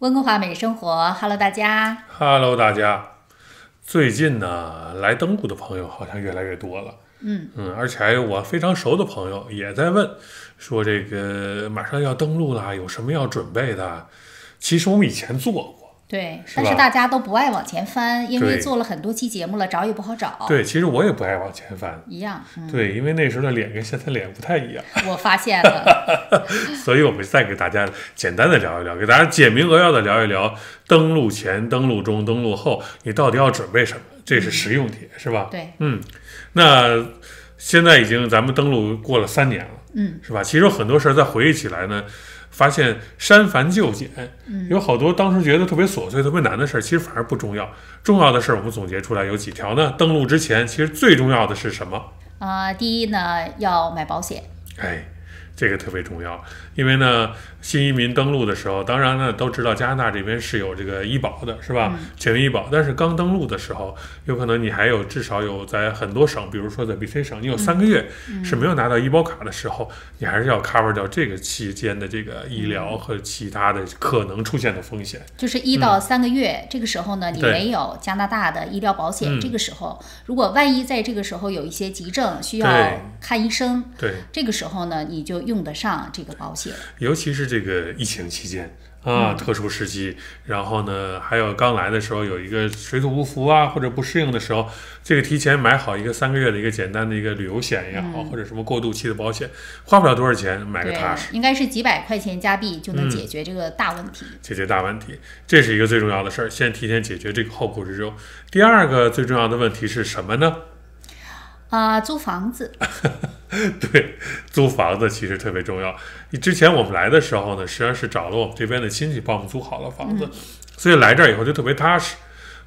温哥华美生活，Hello 大家，Hello 大家。最近呢，来登陆的朋友好像越来越多了。嗯嗯，而且还有我非常熟的朋友也在问，说这个马上要登陆了，有什么要准备的？其实我们以前做过。对，是但是大家都不爱往前翻，因为做了很多期节目了，找也不好找。，对，其实我也不爱往前翻。一样。嗯，对，因为那时候的脸跟现在脸不太一样，我发现了。所以我们再给大家简单的聊一聊，给大家简明扼要的聊一聊登录前、登录中、登录后，你到底要准备什么？这是实用题，是吧？对，嗯，那现在已经咱们登录过了三年了，嗯，是吧？其实有很多事儿再回忆起来呢，发现删繁就简，嗯有好多当时觉得特别琐碎、特别难的事儿，其实反而不重要。重要的事儿我们总结出来有几条呢？登录之前，其实最重要的是什么？啊、第一呢，要买保险。哎，这个特别重要，因为呢，新移民登陆的时候，当然呢都知道加拿大这边是有这个医保的，是吧？全民医保。但是刚登陆的时候，有可能你还有至少有在很多省，比如说在 BC 省，你有三个月是没有拿到医保卡的时候，你还是要 cover 掉这个期间的这个医疗和其他的可能出现的风险。就是一到三个月，这个时候呢，你没有加拿大的医疗保险，嗯。这个时候，如果万一在这个时候有一些急症需要看医生，对，这个时候呢，你就用得上这个保险。尤其是这个疫情期间啊，特殊时期，然后呢，还有刚来的时候有一个水土不服啊，或者不适应的时候，这个提前买好一个三个月的一个简单的一个旅游险也好，或者什么过渡期的保险，花不了多少钱，买个踏实，，应该是几百块钱加币就能嗯解决这个大问题。解决大问题，这是一个最重要的事儿，先提前解决这个后顾之忧。第二个最重要的问题是什么呢？啊、租房子，对，租房子其实特别重要。之前我们来的时候呢，实际上是找了我们这边的亲戚帮我们租好了房子，所以来这儿以后就特别踏实。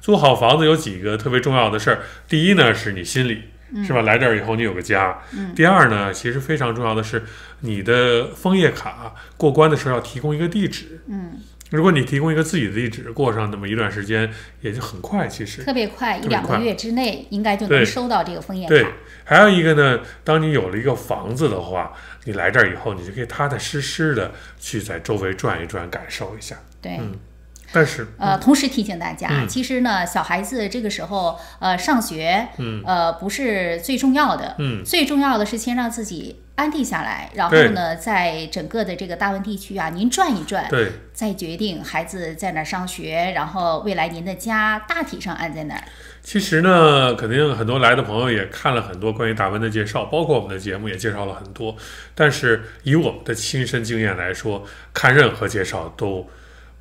租好房子有几个特别重要的事儿，第一呢是你心里。是吧？来这儿以后你有个家。第二呢，其实非常重要的是你的枫叶卡过关的时候要提供一个地址。嗯，如果你提供一个自己的地址，过上那么一段时间也就很快。其实特别快，一两个月之内应该就能收到这个枫叶对卡。，还有一个呢，当你有了一个房子的话，你来这儿以后，你就可以踏踏实实的去在周围转一转，感受一下。对。嗯但是，呃，同时提醒大家，嗯其实呢，小孩子这个时候呃上学，嗯呃不是最重要的，嗯，最重要的是先让自己安定下来，然后呢，在整个的这个大温地区啊，您转一转，对再决定孩子在哪儿上学，然后未来您的家大体上安在哪儿。其实呢，肯定很多来的朋友也看了很多关于大温的介绍，包括我们的节目也介绍了很多。但是以我们的亲身经验来说，看任何介绍都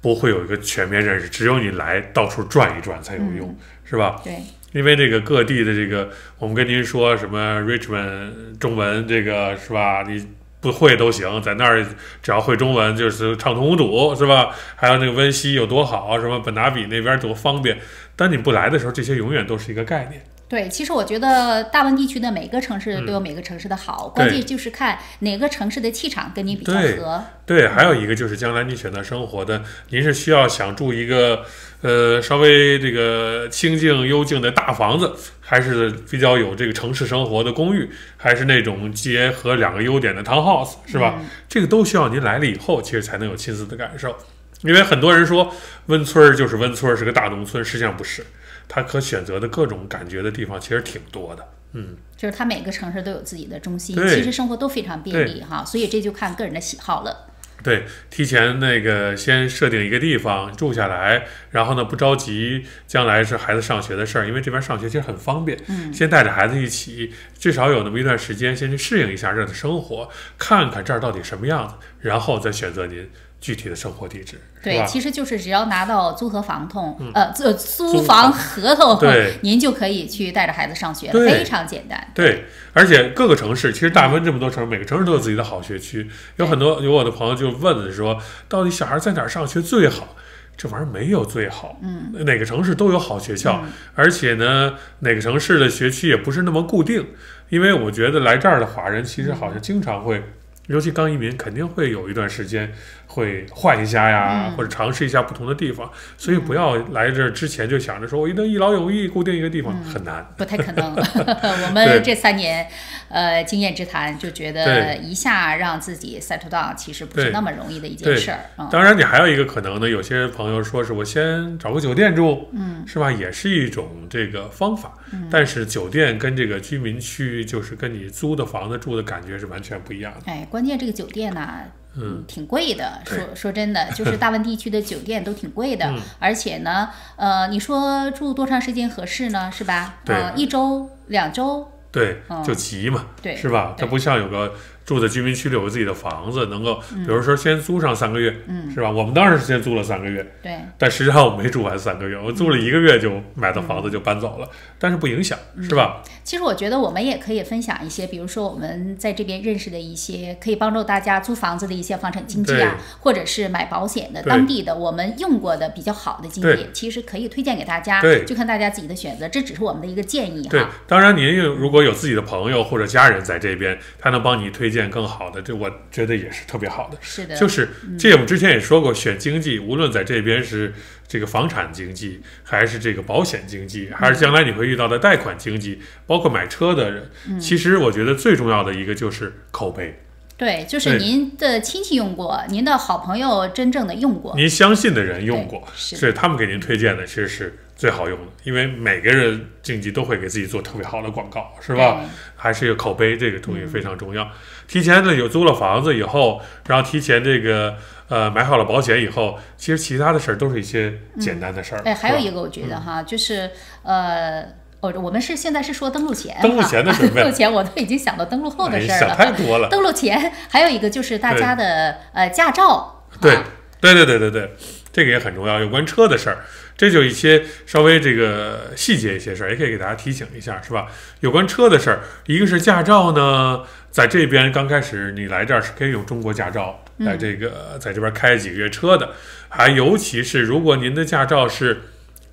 不会有一个全面认识，只有你来到处转一转才有用，是吧？对，因为这个各地的这个，我们跟您说什么 Richmond 中文这个是吧？你不会都行，在那儿只要会中文就是畅通无阻，是吧？还有那个温西有多好，什么本拿比那边多方便。当你不来的时候，这些永远都是一个概念。对，其实我觉得大温地区的每个城市都有每个城市的好，关键就是看哪个城市的气场跟你比较对合。对，还有一个就是将来你选择生活的，您是需要想住一个呃稍微这个清静幽静的大房子，还是比较有这个城市生活的公寓，还是那种结合两个优点的 townhouse，是吧？嗯这个都需要您来了以后，其实才能有亲自的感受。因为很多人说温村儿就是温村儿，是个大农村，实际上不是，它可选择的各种感觉的地方其实挺多的。嗯，就是它每个城市都有自己的中心，其实生活都非常便利哈，所以这就看个人的喜好了。对，提前那个先设定一个地方住下来，然后呢不着急，将来是孩子上学的事儿，因为这边上学其实很方便。嗯，先带着孩子一起，至少有那么一段时间，先去适应一下这儿的生活，看看这儿到底什么样子，然后再选择您具体的生活地址，对，其实就是只要拿到租合房通，呃，租租租房房合同对，您就可以去带着孩子上学非常简单。对，而且各个城市，其实大温这么多城市，每个城市都有自己的好学区。有很多有我的朋友就问说，到底小孩在哪儿上学最好？这玩意儿没有最好，嗯，哪个城市都有好学校，而且呢，哪个城市的学区也不是那么固定。因为我觉得来这儿的华人其实好像经常会，尤其刚移民，肯定会有一段时间会换一下呀，嗯或者尝试一下不同的地方。所以不要来这儿之前就想着说我一定一劳永逸固定一个地方，很难。不太可能。我们这三年，呃，经验之谈就觉得一下让自己 settle down，其实不是那么容易的一件事儿啊。当然，你还有一个可能呢，有些朋友说是我先找个酒店住，嗯，是吧？也是一种这个方法。但是酒店跟这个居民区，就是跟你租的房子住的感觉是完全不一样的。哎，关键这个酒店呢、嗯，挺贵的。说说真的，就是大温地区的酒店都挺贵的，嗯 而且呢，呃，你说住多长时间合适呢？是吧？对呃，一周、两周，对，嗯就急嘛，对，是吧？它不像有个住在居民区里有个自己的房子，能够比如说先租上三个月，嗯，是吧？我们当时是先租了三个月，对，但实际上我没住完三个月，我租了一个月就买的房子就搬走了，但是不影响，是吧？其实我觉得我们也可以分享一些，比如说我们在这边认识的一些可以帮助大家租房子的一些房产经纪啊，或者是买保险的当地的我们用过的比较好的经纪，其实可以推荐给大家，就看大家自己的选择，这只是我们的一个建议对哈。，当然您有如果有自己的朋友或者家人在这边，他能帮你推荐更好的，这我觉得也是特别好的。是的，就是这，我们之前也说过，选经济，无论在这边是这个房产经济，还是这个保险经济，还是将来你会遇到的贷款经济，包括买车的人，嗯其实我觉得最重要的一个就是口碑。对，就是您的亲戚用过，您的好朋友真正的用过，您相信的人用过，是他们给您推荐的，其实是最好用的，因为每个人经济都会给自己做特别好的广告，是吧？还是一个口碑，这个东西非常重要。提前呢有租了房子以后，然后提前这个呃买好了保险以后，其实其他的事儿都是一些简单的事儿。哎，还有一个我觉得哈，就是呃。哦，我们是现在是说登录前，登录前的准备 登录前我都已经想到登录后的事儿了。太多了。登录前还有一个就是大家的呃驾照，对啊对对对对对，这个也很重要。有关车的事儿，这就一些稍微这个细节一些事儿，也可以给大家提醒一下，是吧？有关车的事儿，一个是驾照呢，在这边刚开始你来这儿是可以用中国驾照来这个、在这边开几个月车的，还尤其是如果您的驾照是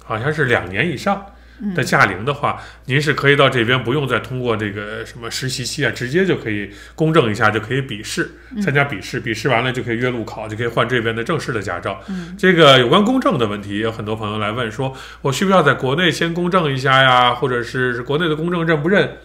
好像是两年以上。的驾龄的话，您是可以到这边不用再通过这个什么实习期啊，直接就可以公证一下，就可以笔试，参加笔试，笔试完了就可以约路考，就可以换这边的正式的驾照。这个有关公证的问题，有很多朋友来问说，我需不需要在国内先公证一下呀？或者是国内的公证认不认？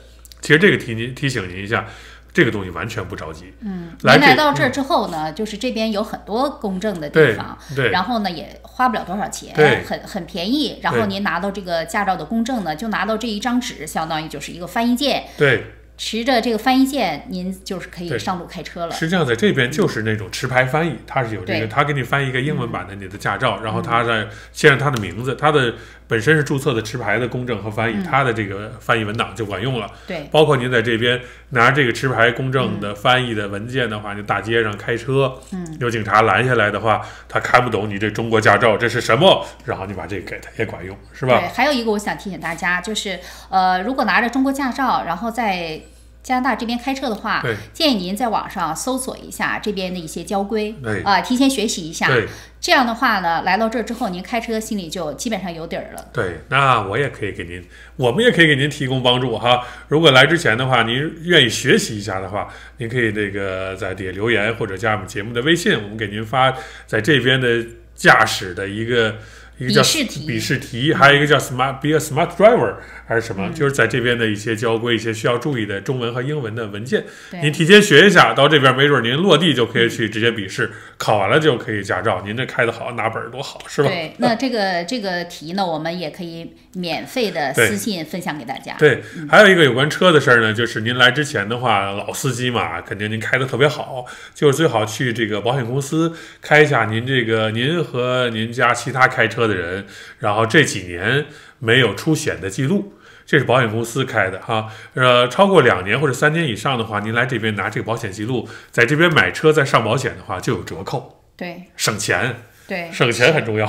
其实这个提您提醒您一下，这个东西完全不着急。嗯，您来到这儿之后呢，就是这边有很多公证的地方，对然后呢也花不了多少钱对，很很便宜。然后您拿到这个驾照的公证呢，就拿到这一张纸，相当于就是一个翻译件，对，持着这个翻译件，您就是可以上路开车了。实际上在这边就是那种持牌翻译，它是有这个，对。他给你翻译一个英文版的你的驾照，然后他在写上他的名字，他的本身是注册的持牌的公证和翻译，嗯。他的这个翻译文档就管用了。对，包括您在这边拿着这个持牌公证的翻译的文件的话，你大街上开车，嗯，有警察拦下来的话，他看不懂你这中国驾照这是什么，然后你把这个给他也管用，是吧？对，还有一个我想提醒大家，就是呃，如果拿着中国驾照，然后在加拿大这边开车的话，建议您在网上搜索一下这边的一些交规，对啊、提前学习一下。对这样的话呢，来到这儿之后，您开车心里就基本上有底儿了。对，那我也可以给您，我们也可以给您提供帮助哈。如果来之前的话，您愿意学习一下的话，您可以那个在底下留言或者加我们节目的微信，我们给您发在这边的驾驶的一个一个叫笔试题笔试题，还有一个叫 smart be a smart driver 还是什么，嗯就是在这边的一些交规、一些需要注意的中文和英文的文件，您，提前学一下，到这边没准您落地就可以去直接笔试，考完了就可以驾照。您这开的好，拿本儿多好，是吧？对，那这个这个题呢，我们也可以免费的私信分享给大家。对，还有一个有关车的事儿呢，就是您来之前的话，老司机嘛，肯定您开的特别好，就是最好去这个保险公司开一下您这个您和您家其他开车的人，然后这几年没有出险的记录。这是保险公司开的哈，呃，超过两年或者三年以上的话，您来这边拿这个保险记录，在这边买车再上保险的话就有折扣，对省钱。对，省钱很重要。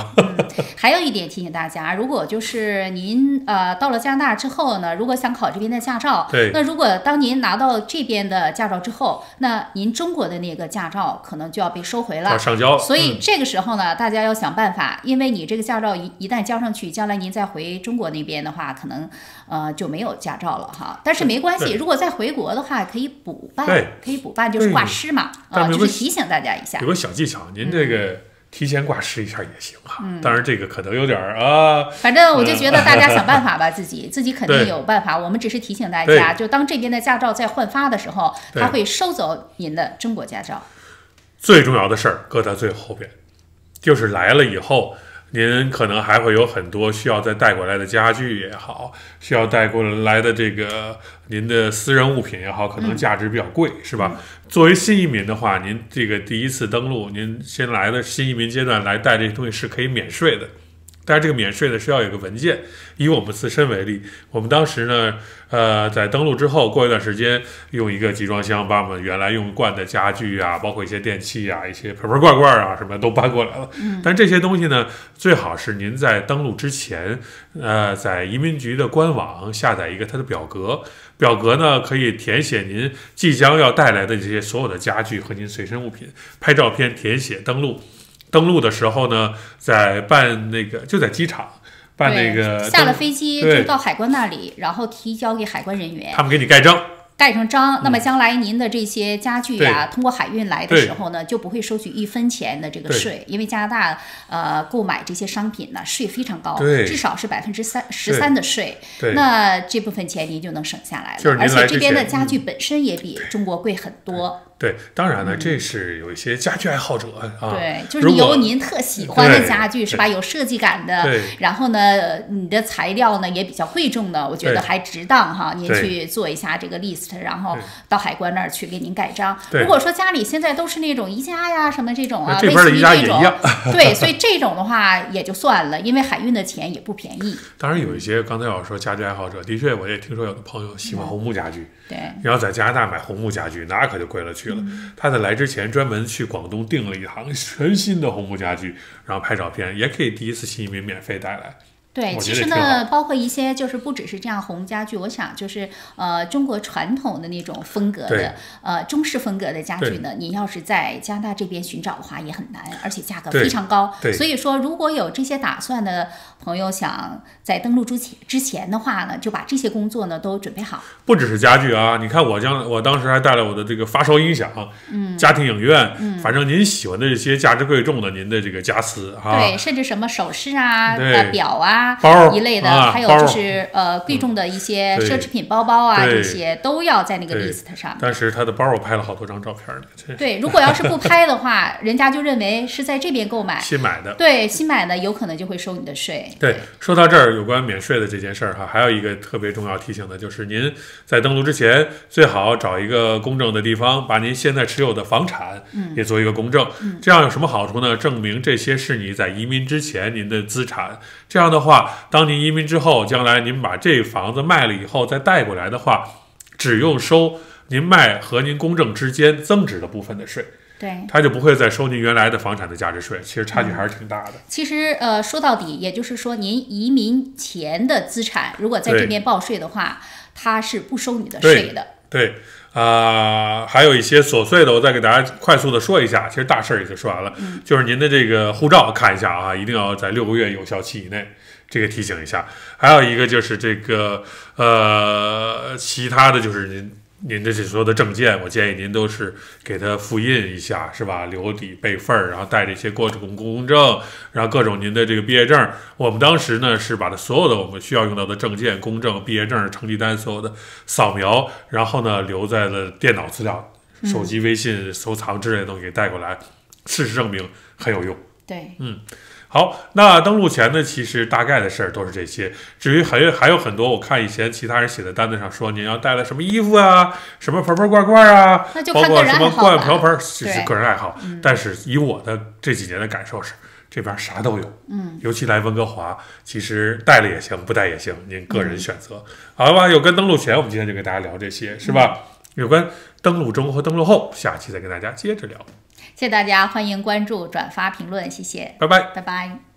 还有一点提醒大家，如果就是您呃到了加拿大之后呢，如果想考这边的驾照，对那如果当您拿到这边的驾照之后，那您中国的那个驾照可能就要被收回了要。上交了，所以嗯这个时候呢，大家要想办法，因为你这个驾照一一旦交上去，将来您再回中国那边的话，可能呃就没有驾照了哈。但是没关系，如果再回国的话，可以补办，可以补办，就是挂失嘛，啊，就是提醒大家一下有。个小技巧，您这个提前挂失一下也行哈。嗯当然这个可能有点儿啊，反正我就觉得大家想办法吧，自己 自己肯定有办法。我们只是提醒大家，就当这边的驾照在换发的时候，对他会收走您的中国驾照。最重要的事儿搁在最后边，就是来了以后，您可能还会有很多需要再带过来的家具也好，需要带过来的这个您的私人物品也好，可能价值比较贵，是吧？作为新移民的话，您这个第一次登陆，您先来的新移民阶段来带这些东西是可以免税的。但是这个免税呢是要有个文件。以我们自身为例，我们当时呢，呃，在登录之后，过一段时间，用一个集装箱把我们原来用惯的家具啊，包括一些电器啊、一些盆盆罐罐啊什么都搬过来了。嗯。但这些东西呢，最好是您在登录之前，呃，在移民局的官网下载一个它的表格，表格呢可以填写您即将要带来的这些所有的家具和您随身物品，拍照片填写登录。登陆的时候呢，在办那个就在机场办那个，下了飞机就到海关那里，然后提交给海关人员。他们给你盖章，盖上章，那么将来您的这些家具啊，通过海运来的时候呢，就不会收取一分钱的这个税，因为加拿大呃购买这些商品呢税非常高，至少是百分之三十三的税，对，那这部分钱您就能省下来就是了，而且这边的家具本身也比中国贵很多，对，当然呢，这是有一些家具爱好者啊，嗯对，就是有您特喜欢的家具是吧？有设计感的，对然后呢，你的材料呢也比较贵重的，我觉得还值当哈。您去做一下这个 list，然后到海关那儿去给您盖章。对如果说家里现在都是那种宜家呀什么这种啊，类这边的宜家似于这种也一样，对，所以这种的话也就算了，因为海运的钱也不便宜。当然有一些刚才我说家具爱好者，的确我也听说有的朋友喜欢红木家具，对，你要在加拿大买红木家具，那可就贵了去了。嗯他在来之前专门去广东订了一行全新的红木家具，然后拍照片，也可以第一次新移民免费带来。对，其实呢，包括一些就是不只是这样红家具，我想就是呃中国传统的那种风格的呃中式风格的家具呢，你要是在加拿大这边寻找的话也很难，而且价格非常高。对所以说如果有这些打算的朋友，想在登陆之前之前的话呢，就把这些工作呢都准备好。不只是家具啊，你看我将我当时还带了我的这个发烧音响，嗯，家庭影院，嗯，反正您喜欢的这些价值贵重的您的这个家私啊，对，甚至什么首饰啊、表啊包一类的，啊还有就是呃贵重的一些奢侈品包包啊，这些都要在那个 list 上。但是他的包我拍了好多张照片呢，对，如果要是不拍的话，人家就认为是在这边购买。新买的。对，新买的有可能就会收你的税。对，说到这儿，有关免税的这件事儿哈，还有一个特别重要提醒的，就是您在登录之前，最好找一个公证的地方，把您现在持有的房产也做一个公证。这样有什么好处呢？证明这些是你在移民之前您的资产。这样的话，当您移民之后，将来您把这房子卖了以后再带过来的话，只用收您卖和您公证之间增值的部分的税，对，它就不会再收您原来的房产的价值税。其实差距还是挺大的。其实呃，说到底，也就是说，您移民前的资产如果在这边报税的话，它是不收你的税的。对啊、还有一些琐碎的，我再给大家快速的说一下。其实大事儿也就说完了，就是您的这个护照看一下啊，一定要在六个月有效期以内，这个提醒一下。还有一个就是这个呃，其他的就是您。您的这所有的证件，我建议您都是给它复印一下，是吧？留底备份儿，然后带着一些各种公证，然后各种您的这个毕业证。我们当时呢是把它所有的我们需要用到的证件、公证、毕业证、成绩单所有的扫描，然后呢留在了电脑资料、手机微信收藏之类的东西给带过来，事实证明很有用。对，好，那登录前呢，其实大概的事儿都是这些。至于还有还有很多，我看以前其他人写的单子上说，您要带了什么衣服啊，什么盆盆罐罐啊，包括什么罐吧瓢盆儿，只是个人爱好。但是以我的这几年的感受是，这边啥都有。嗯，尤其来温哥华，其实带了也行，不带也行，您个人选择。好吧，有关登录前，我们今天就跟大家聊这些，是吧？有关登录中和登录后，下期再跟大家接着聊。谢谢大家，欢迎关注、转发、评论，谢谢，拜拜。拜拜。